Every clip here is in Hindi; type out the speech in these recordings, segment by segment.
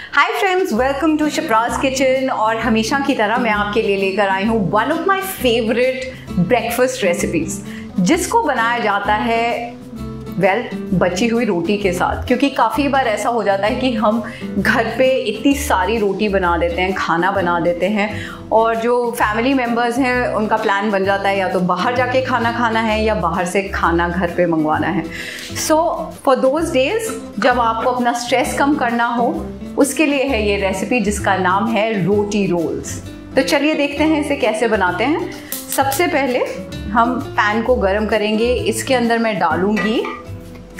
हाय फ्रेंड्स वेलकम टू शपराज किचन और हमेशा की तरह मैं आपके लिए लेकर आई हूँ one of my favourite breakfast recipes जिसको बनाया जाता है वेल बची हुई रोटी के साथ। क्योंकि काफ़ी बार ऐसा हो जाता है कि हम घर पे इतनी सारी रोटी बना देते हैं, खाना बना देते हैं और जो फैमिली मेंबर्स हैं, उनका प्लान बन जाता है या तो बाहर जाके खाना खाना है या बाहर से खाना घर पे मंगवाना है। सो फॉर दोज डेज़ जब आपको अपना स्ट्रेस कम करना हो, उसके लिए है ये रेसिपी जिसका नाम है रोटी रोल्स तो चलिए देखते हैं इसे कैसे बनाते हैं। सबसे पहले हम पैन को गर्म करेंगे। इसके अंदर मैं डालूँगी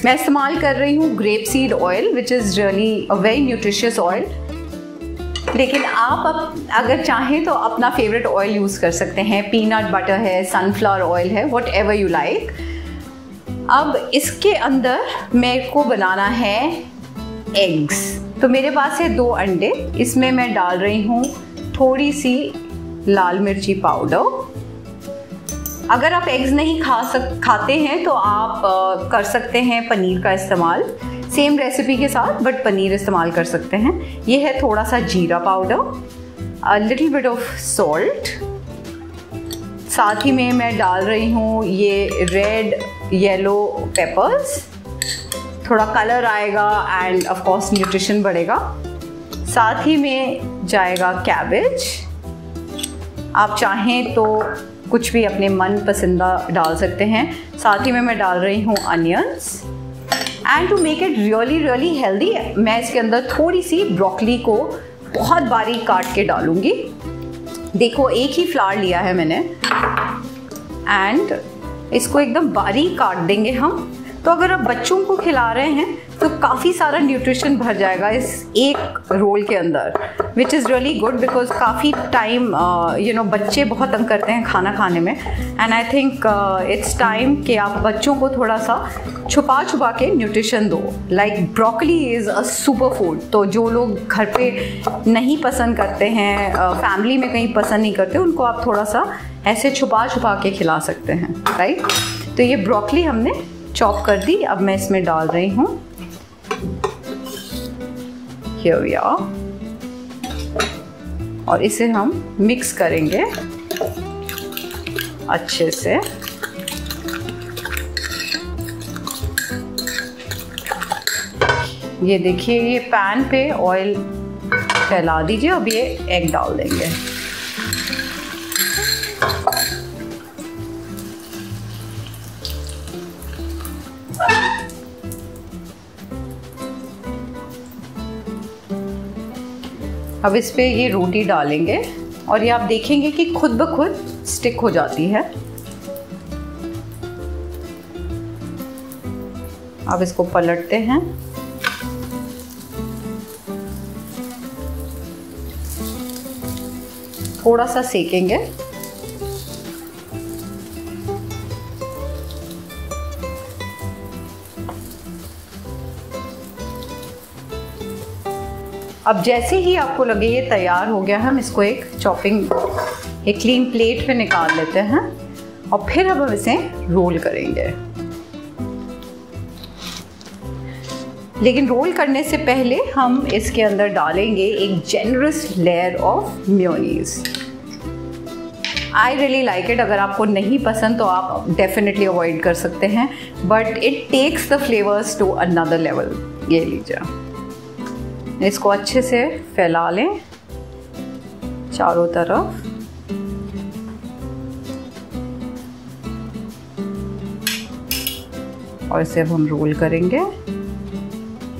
मैं इस्तेमाल कर रही हूँ grape seed oil which is really a very nutritious oil लेकिन आप अब अगर चाहें तो अपना फेवरेट ऑयल यूज़ कर सकते हैं। पीनट बटर है सनफ्लावर ऑयल है वट एवर यू लाइक अब इसके अंदर मेरे को बनाना है एग्स तो मेरे पास है दो अंडे। इसमें मैं डाल रही हूँ थोड़ी सी लाल मिर्ची पाउडर अगर आप एग्स नहीं खा सक खाते हैं तो आप आ, कर सकते हैं पनीर का इस्तेमाल। सेम रेसिपी के साथ बट पनीर इस्तेमाल कर सकते हैं। ये है थोड़ा सा जीरा powder little bit of salt साथ ही में मैं डाल रही हूँ ये रेड येलो पेपर्स थोड़ा कलर आएगा एंड ऑफ़ कोर्स न्यूट्रिशन बढ़ेगा। साथ ही में जाएगा कैबेज आप चाहें तो कुछ भी अपने मन पसंदा डाल सकते हैं। साथ ही में मैं डाल रही हूँ onions and to make it really really healthy मैं इसके अंदर थोड़ी सी ब्रोकली को बहुत बारीक काट के डालूँगी। देखो, एक ही फ्लावर लिया है मैंने। एंड इसको एकदम बारीक काट देंगे हम। तो अगर आप बच्चों को खिला रहे हैं तो काफ़ी सारा न्यूट्रिशन भर जाएगा इस एक रोल के अंदर which is really good because काफ़ी टाइम यू नो बच्चे बहुत तंग करते हैं खाना खाने में। And I think it's time कि आप बच्चों को थोड़ा सा छुपा छुपा के न्यूट्रिशन दो। Like broccoli is a super food तो जो लोग घर पे नहीं पसंद करते हैं फैमिली uh, में कहीं पसंद नहीं करते उनको आप थोड़ा सा ऐसे छुपा छुपा के खिला सकते हैं राइट तो ये ब्रोकली हमने चॉप कर दी। अब मैं इसमें डाल रही हूँ। और इसे हम मिक्स करेंगे। अच्छे से। ये देखिए, ये पैन पे ऑयल फैला दीजिए। अब ये एग डाल देंगे। अब इस पर ये रोटी डालेंगे और ये आप देखेंगे कि खुद ब खुद स्टिक हो जाती है। अब इसको पलटते हैं। थोड़ा सा सेकेंगे। अब जैसे ही आपको लगे ये तैयार हो गया हम इसको एक चॉपिंग एक क्लीन प्लेट पे निकाल लेते हैं और फिर अब हम इसे रोल करेंगे। लेकिन रोल करने से पहले हम इसके अंदर डालेंगे एक generous layer of mayonnaise I really like it अगर आपको नहीं पसंद तो आप डेफिनेटली अवॉइड कर सकते हैं but it takes the flavours to another level ये लीजिए। इसको अच्छे से फैला लें चारों तरफ़। और इसे अब हम रोल करेंगे।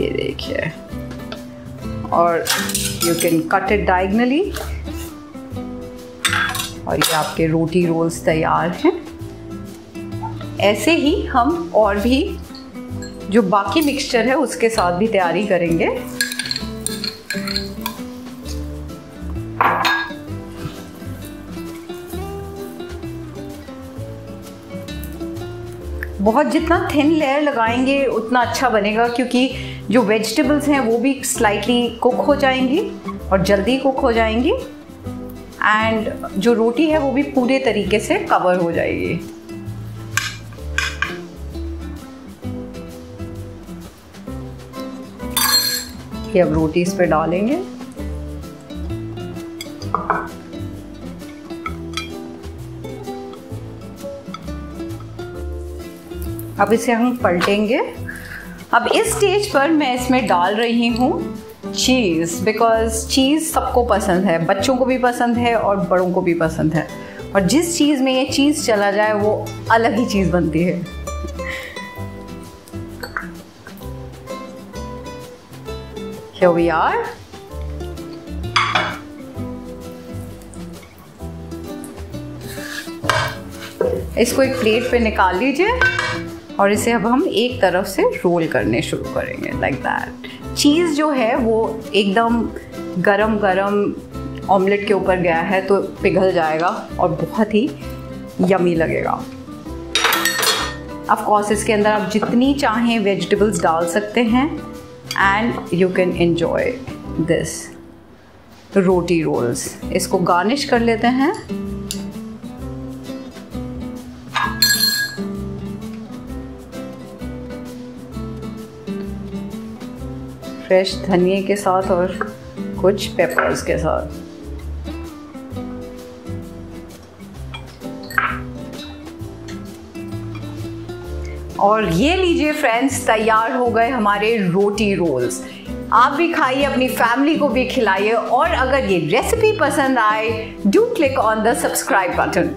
ये देखिए। और you can cut it diagonally और ये आपके रोटी रोल्स तैयार हैं। ऐसे ही हम और भी जो बाकी मिक्सचर है, उसके साथ भी तैयारी करेंगे। बहुत जितना थिन लेयर लगाएँगे, उतना अच्छा बनेगा, क्योंकि जो वेजिटेबल्स हैं, वो भी स्लाइटली कुक हो जाएँगी और जल्दी कुक हो जाएँगी एंड जो रोटी है, वो भी पूरे तरीके से कवर हो जाएगी। ये अब रोटी इस पर डालेंगे। अब इसे हम पलटेंगे। अब इस स्टेज पर मैं इसमें डाल रही हूँ चीज़ बिकॉज़ चीज़ सबको पसंद है, बच्चों को भी पसंद है और बड़ों को भी पसंद है। और जिस चीज़ में ये चीज़ चला जाए, वो अलग ही चीज़ बनती है। Here we are. इसको एक प्लेट पे निकाल लीजिए। और इसे अब हम एक तरफ़ से रोल करने शुरू करेंगे लाइक दैट चीज़ जो है वो एकदम गरम गरम ऑमलेट के ऊपर गया है तो पिघल जाएगा और बहुत ही यमी लगेगा। ऑफ़ कोर्स इसके अंदर आप जितनी चाहें वेजिटेबल्स डाल सकते हैं and you can enjoy this roti rolls इसको गार्निश कर लेते हैं। फ्रेश धनिए के साथ और कुछ पेपर्स के साथ। और ये लीजिए फ्रेंड्स तैयार हो गए हमारे रोटी रोल्स आप भी खाइए, अपनी फैमिली को भी खिलाइए और अगर ये रेसिपी पसंद आए do click on the subscribe button